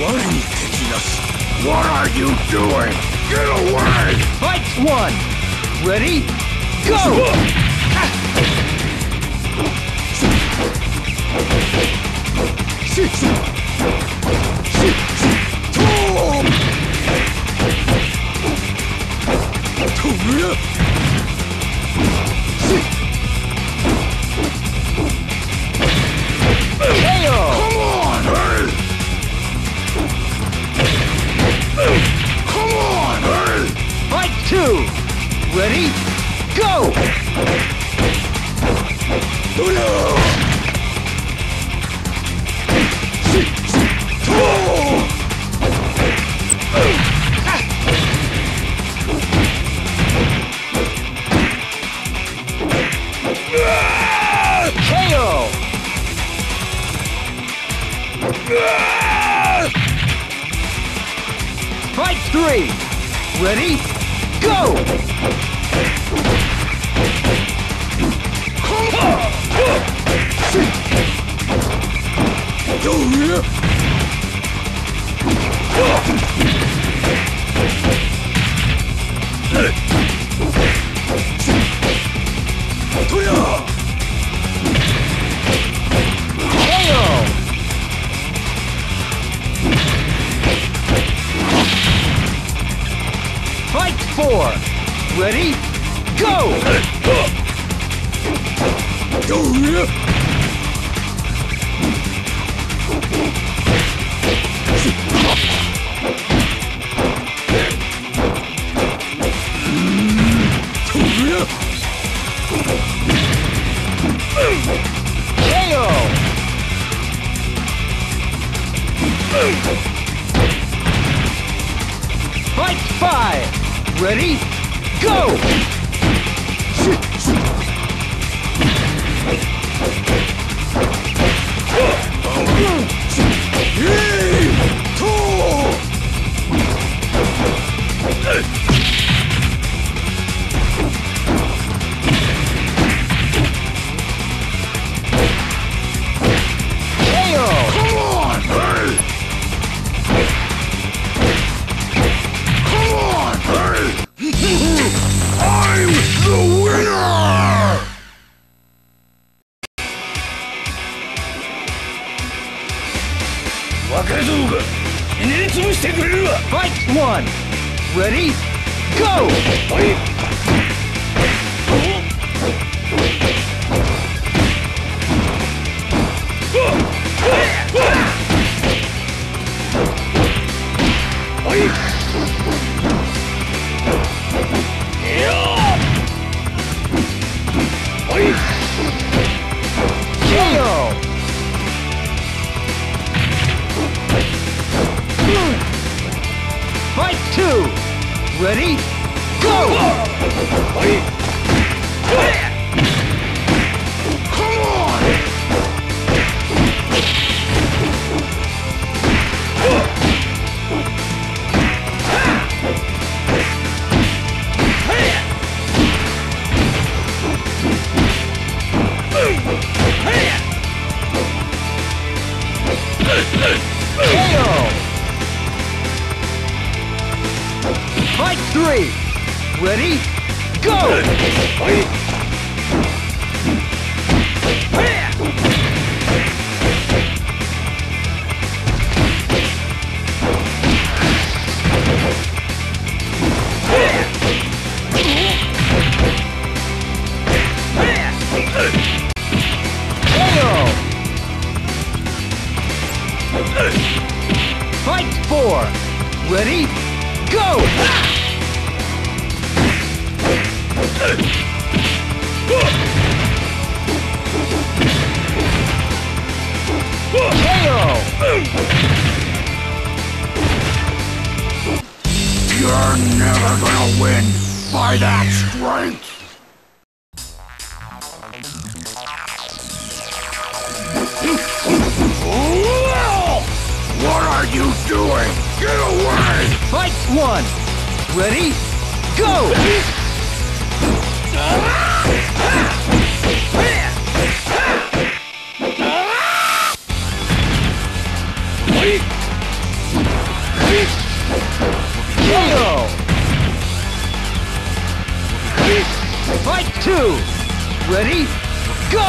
What are you doing? Get away! Fight one! Ready? Go! Two! Ready? Go! KO! Fight three! Ready? Go! Ready? Go! KO! Fight five! Ready? Go! Fight two! Ready? Go! Three! Ready? Go! Fight four! Ready? Go! KO! You're never gonna win by that strength! What are you doing? Get away! Fight one! Ready? Go! Fight! Ready? Go!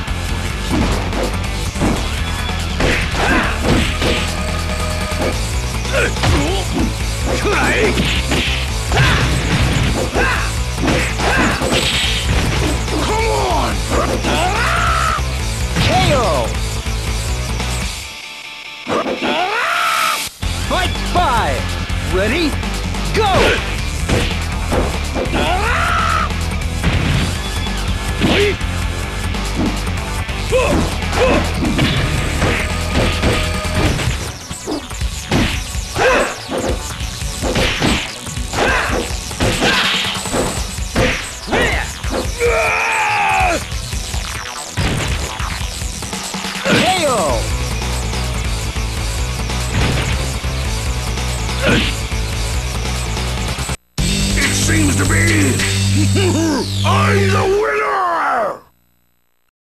Fight five! Ready? Go!